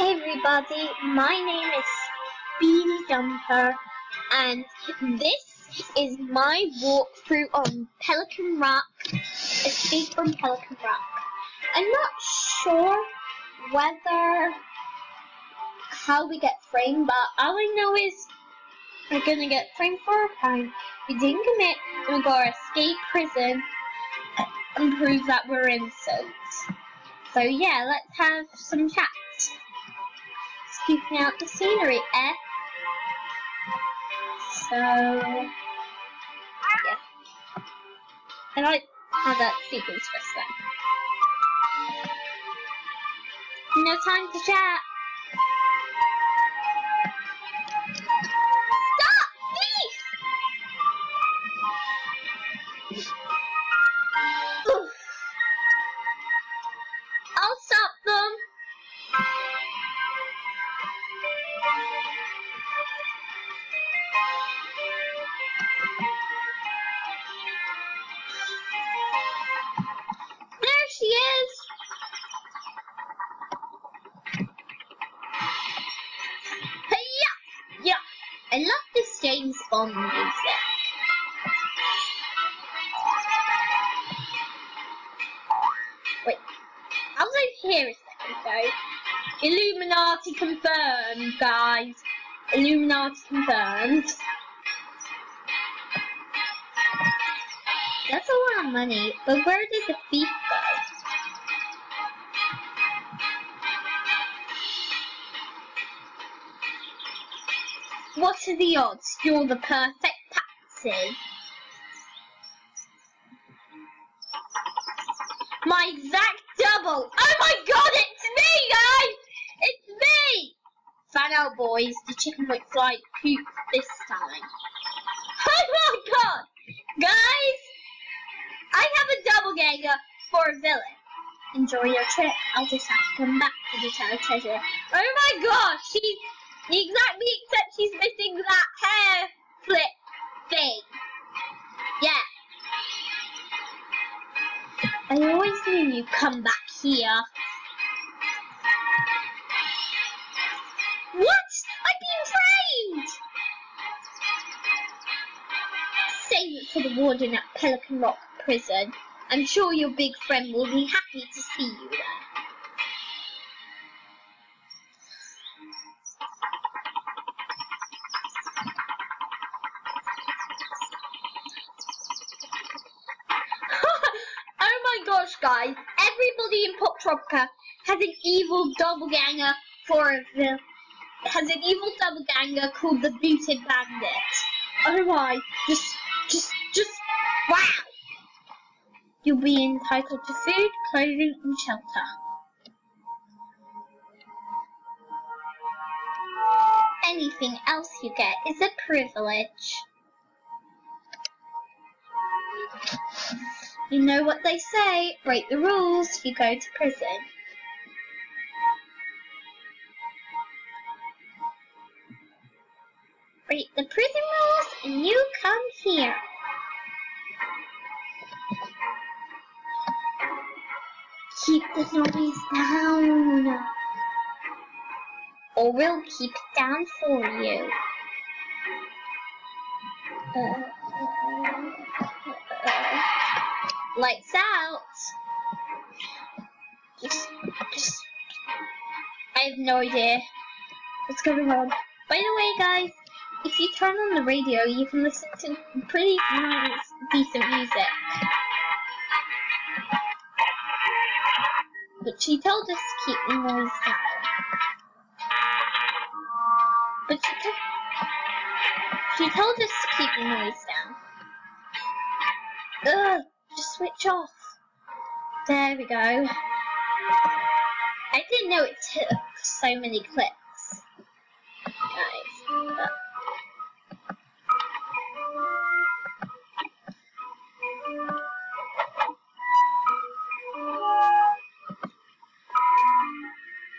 Hey everybody, my name is Speedy Jumper and this is my walkthrough on Pelican Rock, Escape from Pelican Rock. I'm not sure whether how we get framed, but all I know is we're gonna get framed for a crime we didn't commit and we gotta escape prison and prove that we're innocent. So yeah, let's have some chat. Scooping out the scenery, eh? So yeah. I like how that sequence just then. No time to chat. James Bond music. Wait, I was over here a second ago. Illuminati confirmed, guys. Illuminati confirmed. That's a lot of money, but where does the thief go? What are the odds? You're the perfect patsy. My exact double! Oh my god, it's me, guys! It's me! Fan out, boys. The chicken McFly pooped this time. Oh my god! Guys! I have a double ganger for a villain. Enjoy your trip. I'll just have to come back to the town treasure. Oh my gosh! She's exactly except she's missing that hair flip thing. Yeah. I always knew you'd come back here. What? I've been framed! Save it for the warden at Pelican Rock Prison. I'm sure your big friend will be happy to see you Tropica has an evil doppelganger for vil- has an evil doppelganger called the Booted Bandit. Oh my, just, just, just, wow! You'll be entitled to food, clothing, and shelter. Anything else you get is a privilege. You know what they say, break the rules, you go to prison. Break the prison rules and you come here. Keep the noise down. Or we'll keep it down for you. Uh, lights out. Just, just. I have no idea what's going on. By the way, guys, if you turn on the radio, you can listen to pretty nice, decent music. But she told us to keep the noise down. But she, told she told us to keep the noise down. Ugh, switch off. There we go. I didn't know it took so many clicks. Guys. But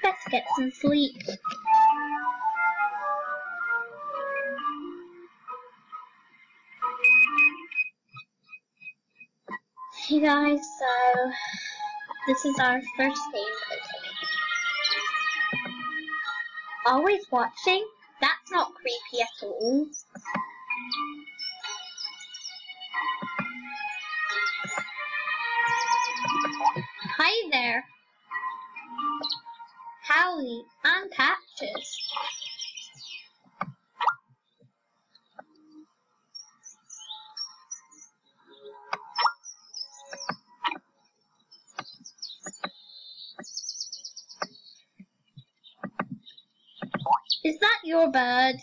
Let's get some sleep. Guys, so this is our first prison. always watching? That's not creepy at all. Hi there. Howdy, I'm Cactus. Is that your bird?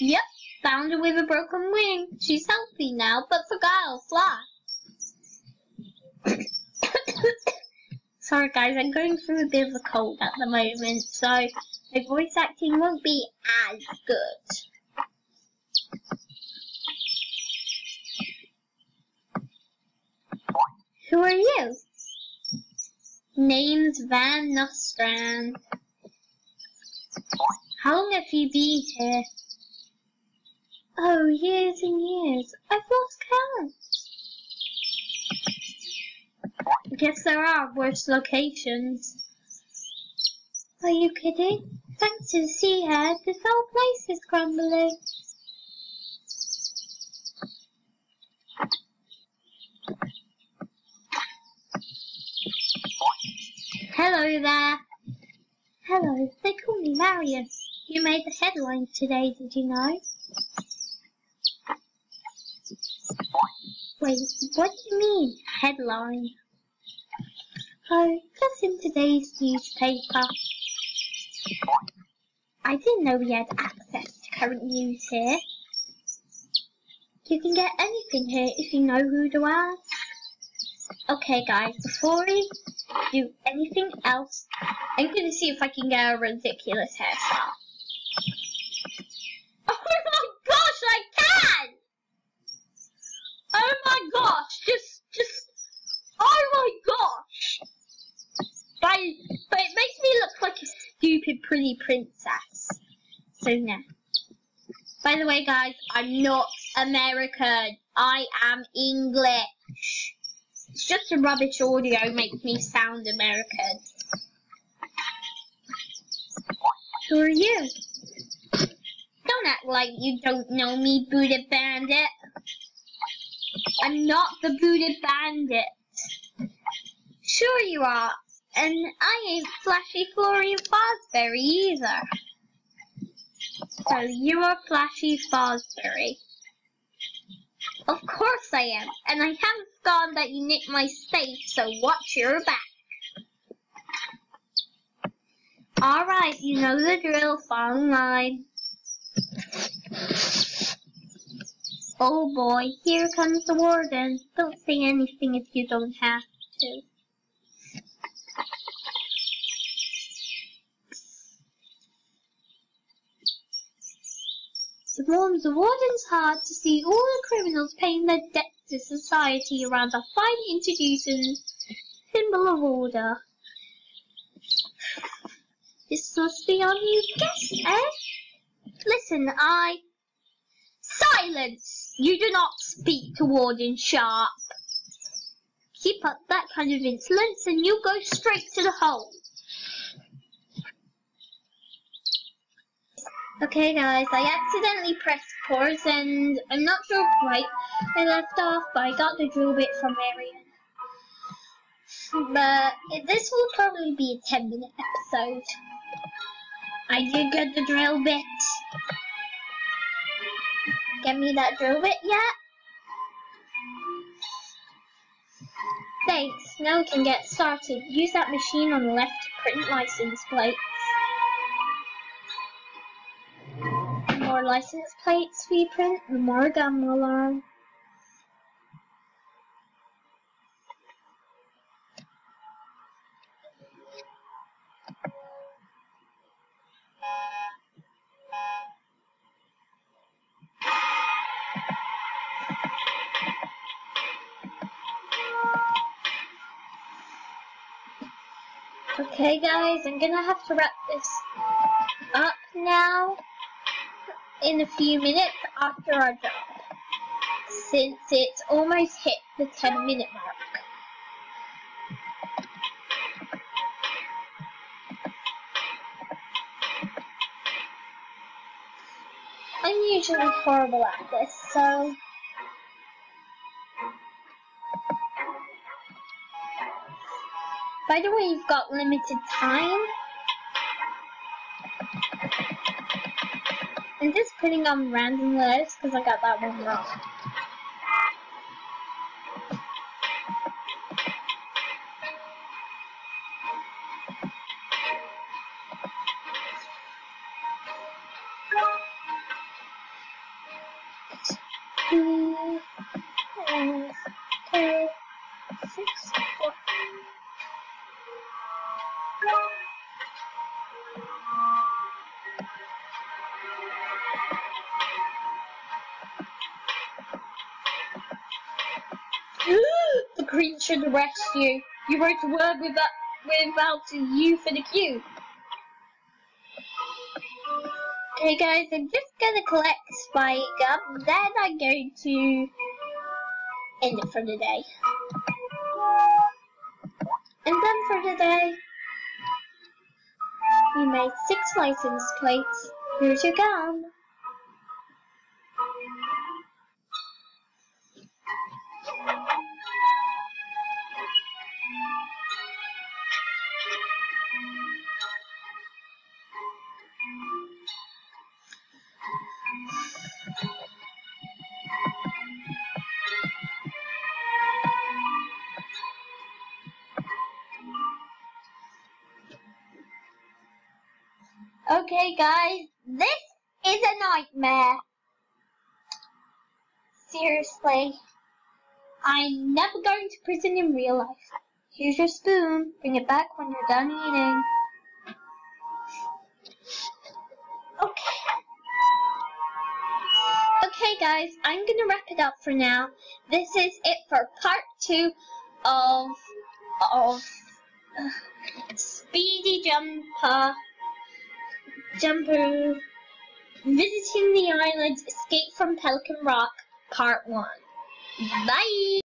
Yep, found her with a broken wing. She's healthy now, but forgot to fly. Sorry guys, I'm going through a bit of a cold at the moment, so my voice acting won't be as good. Who are you? Name's Van Nostrand. How long have you been here? Oh, years and years. I've lost count. I Guess there are worse locations. Are you kidding? Thanks to the sea head, this whole place is crumbling. Hello there. Hello, they call me Marius. You made the headlines today, did you know? Wait, what do you mean, headline? Oh, that's in today's newspaper. I didn't know we had access to current news here. You can get anything here if you know who to ask. Okay guys, before we do anything else, I'm gonna see if I can get a ridiculous hairstyle. Oh my gosh, I can! Oh my gosh, just, just, oh my gosh! But, but it makes me look like a stupid pretty princess. So no. By the way guys, I'm not American. I am English. It's just a rubbish audio makes me sound American. Who are you? Don't act like you don't know me, Booted Bandit. I'm not the Booted Bandit. Sure you are. And I ain't Flashy Florian Fosbury either. So you are Flashy Fosbury. Of course I am, and I haven't forgotten that you nicked my safe, so watch your back. Alright, you know the drill, fall in line. Oh boy, here comes the warden. Don't say anything if you don't have to. It warms the warden's heart to see all the criminals paying their debts to society around a fine introducing symbol of order. This must be our new guest, eh? Listen, I... Silence! You do not speak to Warden Sharp. Keep up that kind of insolence and you'll go straight to the hole. Okay guys, I accidentally pressed pause and I'm not sure quite I left off, but I got the drill bit from Marion. But this will probably be a 10 minute episode. I did get the drill bit. Get me that drill bit yet? Thanks, now we can get started. Use that machine on the left to print license plates. More license plates we print, the more gum we'll learn. Okay guys, I'm gonna have to wrap this up now in a few minutes after our jump, since it's almost hit the 10 minute mark. I'm usually horrible at this, so By the way, you've got limited time. I'm just putting on random letters because I got that one wrong. Green should arrest you. You wrote a word without, uh, without a U for the Q. Okay guys, I'm just gonna collect Spike up, then I'm going to end it for the day. And then for the day, we made six license plates. Here's your gun. Okay, guys, this is a nightmare. Seriously. I'm never going to prison in real life. Here's your spoon. Bring it back when you're done eating. Okay. Okay, guys, I'm gonna wrap it up for now. This is it for part two of of uh, Speedy Jumper Jumper Visiting the Island Escape from Pelican Rock Part 1. Bye!